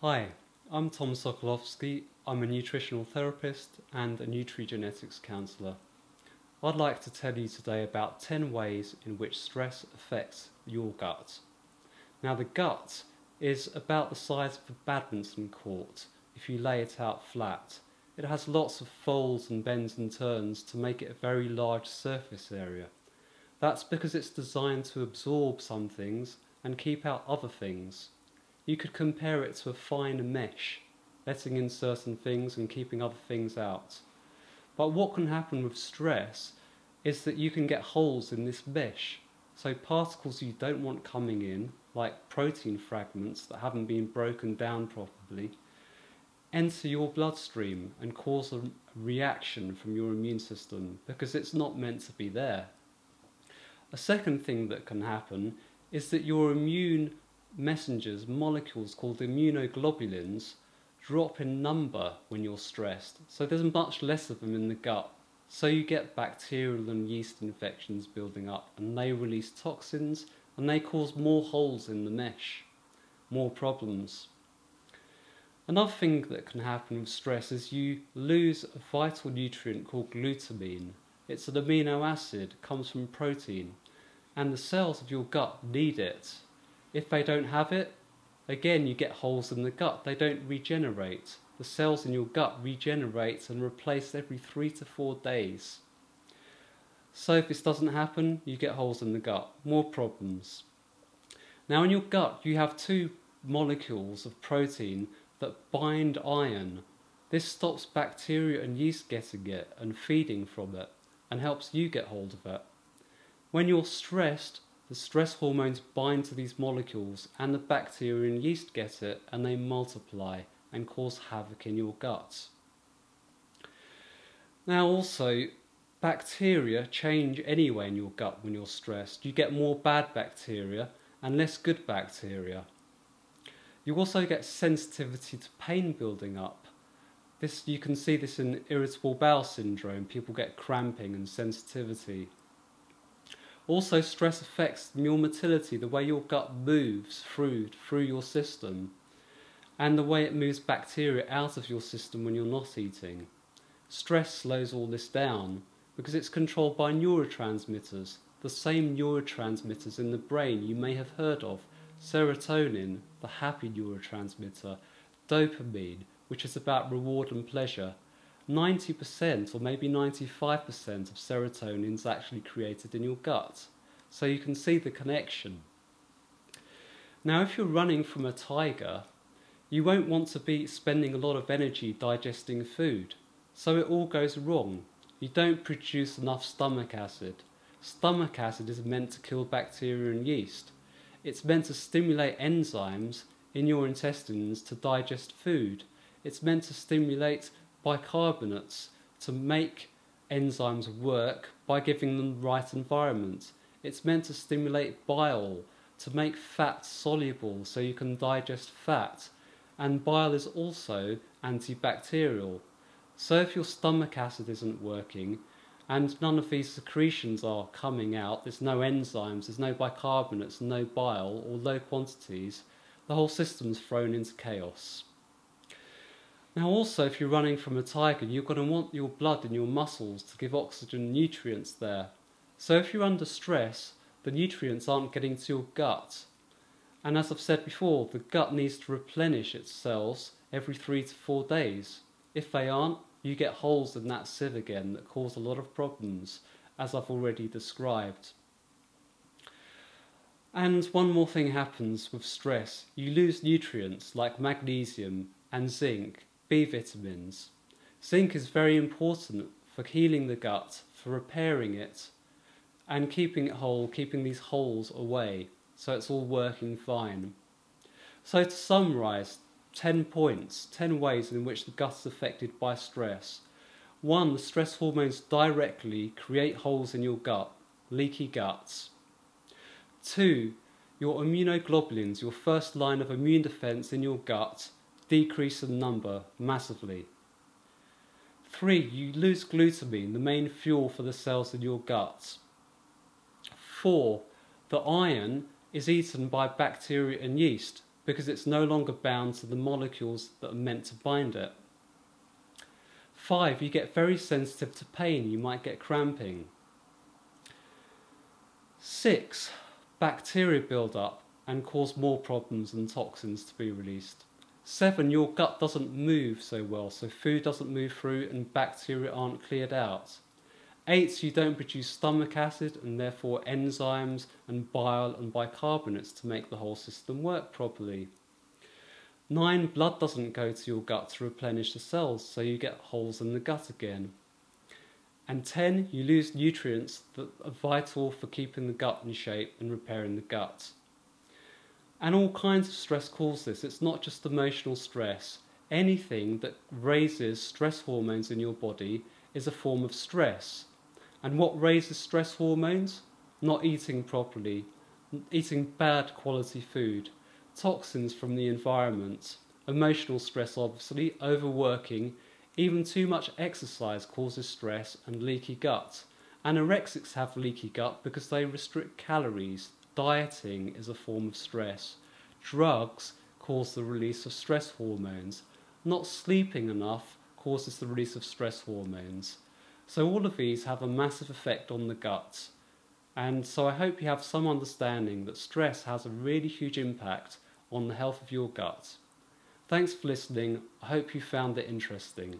Hi, I'm Tom Sokolowski. I'm a nutritional therapist and a nutrigenetics counsellor. I'd like to tell you today about 10 ways in which stress affects your gut. Now, the gut is about the size of a badminton court if you lay it out flat. It has lots of folds and bends and turns to make it a very large surface area. That's because it's designed to absorb some things and keep out other things. You could compare it to a fine mesh, letting in certain things and keeping other things out. But what can happen with stress is that you can get holes in this mesh. So particles you don't want coming in, like protein fragments that haven't been broken down properly, enter your bloodstream and cause a reaction from your immune system because it's not meant to be there. A second thing that can happen is that your immune messengers, molecules called immunoglobulins, drop in number when you're stressed. So there's much less of them in the gut. So you get bacterial and yeast infections building up and they release toxins and they cause more holes in the mesh, more problems. Another thing that can happen with stress is you lose a vital nutrient called glutamine. It's an amino acid, comes from protein, and the cells of your gut need it if they don't have it, again you get holes in the gut. They don't regenerate. The cells in your gut regenerate and replace every three to four days. So if this doesn't happen, you get holes in the gut. More problems. Now in your gut you have two molecules of protein that bind iron. This stops bacteria and yeast getting it and feeding from it and helps you get hold of it. When you're stressed, the stress hormones bind to these molecules and the bacteria and yeast get it and they multiply and cause havoc in your gut. Now also, bacteria change anyway in your gut when you're stressed. You get more bad bacteria and less good bacteria. You also get sensitivity to pain building up. This You can see this in irritable bowel syndrome. People get cramping and sensitivity. Also, stress affects your motility, the way your gut moves through, through your system, and the way it moves bacteria out of your system when you're not eating. Stress slows all this down because it's controlled by neurotransmitters, the same neurotransmitters in the brain you may have heard of serotonin, the happy neurotransmitter, dopamine, which is about reward and pleasure, 90% or maybe 95% of serotonin is actually created in your gut. So you can see the connection. Now, if you're running from a tiger, you won't want to be spending a lot of energy digesting food. So it all goes wrong. You don't produce enough stomach acid. Stomach acid is meant to kill bacteria and yeast. It's meant to stimulate enzymes in your intestines to digest food. It's meant to stimulate bicarbonates to make enzymes work by giving them the right environment. It's meant to stimulate bile to make fat soluble so you can digest fat. And bile is also antibacterial. So if your stomach acid isn't working and none of these secretions are coming out, there's no enzymes, there's no bicarbonates, no bile or low quantities, the whole system's thrown into chaos. Now also if you're running from a tiger, you're going to want your blood and your muscles to give oxygen nutrients there. So if you're under stress, the nutrients aren't getting to your gut. And as I've said before, the gut needs to replenish its cells every three to four days. If they aren't, you get holes in that sieve again that cause a lot of problems, as I've already described. And one more thing happens with stress. You lose nutrients like magnesium and zinc B vitamins. Zinc is very important for healing the gut, for repairing it, and keeping it whole, keeping these holes away, so it's all working fine. So to summarise, 10 points, 10 ways in which the gut is affected by stress. One, the stress hormones directly create holes in your gut, leaky guts. Two, your immunoglobulins, your first line of immune defence in your gut, decrease in number massively. Three, you lose glutamine, the main fuel for the cells in your guts. Four, the iron is eaten by bacteria and yeast because it's no longer bound to the molecules that are meant to bind it. Five, you get very sensitive to pain. You might get cramping. Six, bacteria build up and cause more problems and toxins to be released. Seven, your gut doesn't move so well, so food doesn't move through and bacteria aren't cleared out. Eight, you don't produce stomach acid and therefore enzymes and bile and bicarbonates to make the whole system work properly. Nine, blood doesn't go to your gut to replenish the cells, so you get holes in the gut again. And 10, you lose nutrients that are vital for keeping the gut in shape and repairing the gut. And all kinds of stress cause this. It's not just emotional stress. Anything that raises stress hormones in your body is a form of stress. And what raises stress hormones? Not eating properly, eating bad quality food, toxins from the environment, emotional stress obviously, overworking, even too much exercise causes stress and leaky gut. Anorexics have leaky gut because they restrict calories. Dieting is a form of stress. Drugs cause the release of stress hormones. Not sleeping enough causes the release of stress hormones. So all of these have a massive effect on the gut. And so I hope you have some understanding that stress has a really huge impact on the health of your gut. Thanks for listening. I hope you found it interesting.